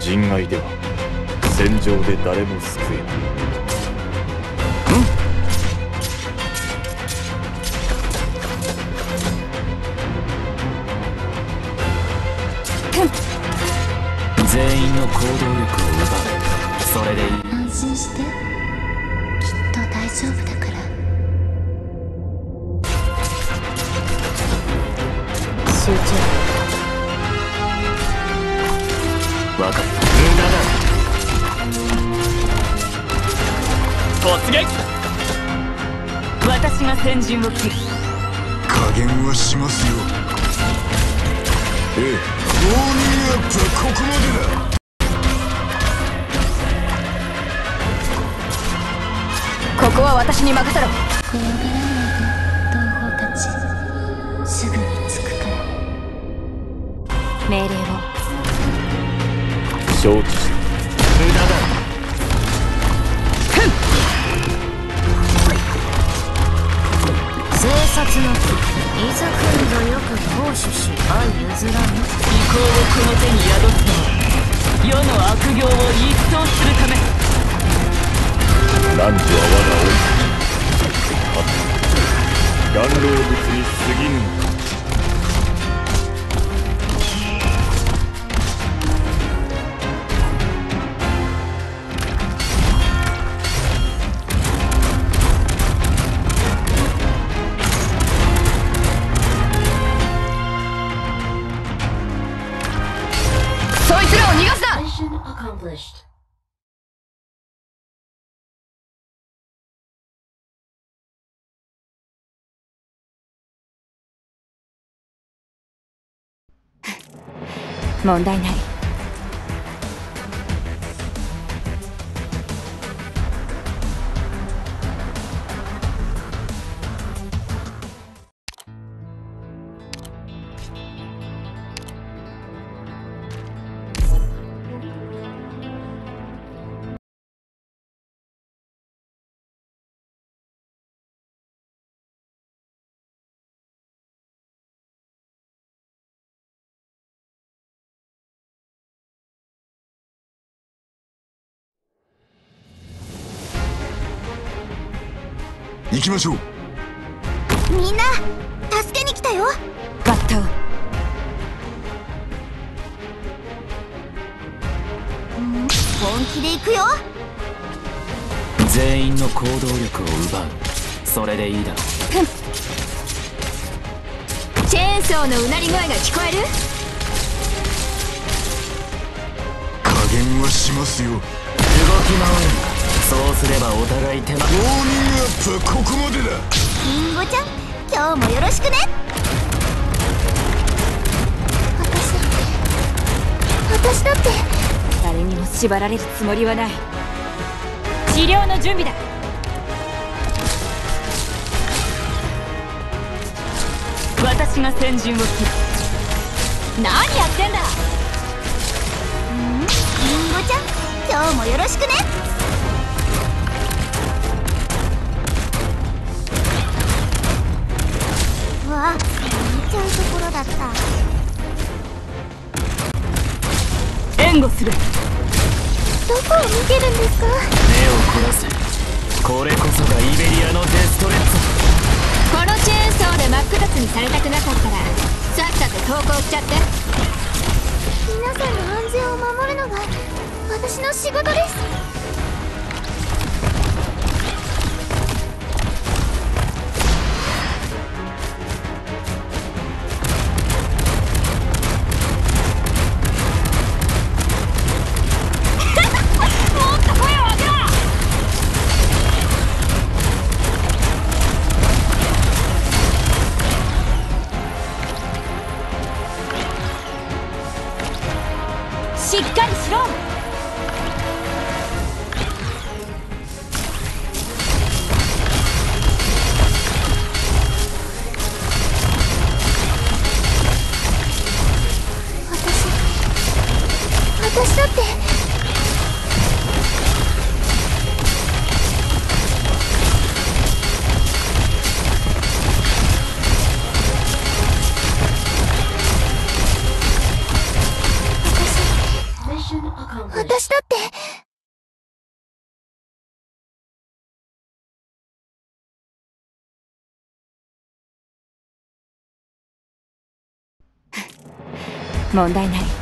人外では戦場で誰も救えない。全員の行動力を奪う。それでいい。安心して。きっと大丈夫だから。分かった無駄だ突撃。私が先陣を切る。加減はしますよ。ええ。ウォーミングアップはここまでだ。ここは私に任せろく行使し相譲らぬ意向をこの手に宿すのは世の悪行を一掃するため。汝は我が恩はて元老物に過ぎぬ問題ない。行きましょう。みんな助けに来たよ。バッタを本気で行くよ。全員の行動力を奪う。それでいいだろチェーンソーのうなり声が聞こえる？加減はしますよ。動き回る。んだそうすればお互い手間。ミングアップはここまでだ。リンゴちゃん今日もよろしくね。私だって私だって。誰にも縛られるつもりはない。治療の準備だ。私が先陣を切る。何やってんだ。リンゴちゃん今日もよろしくね援護する。どこを見てるんですか？目を凝らせ。これこそがイベリアのデストレッこのチェーンソーで真っ二つにされたくなかったらさっさと投降しちゃって。皆さんの安全を守るのが私の仕事ですしっかりしろ。私私だって問題ない。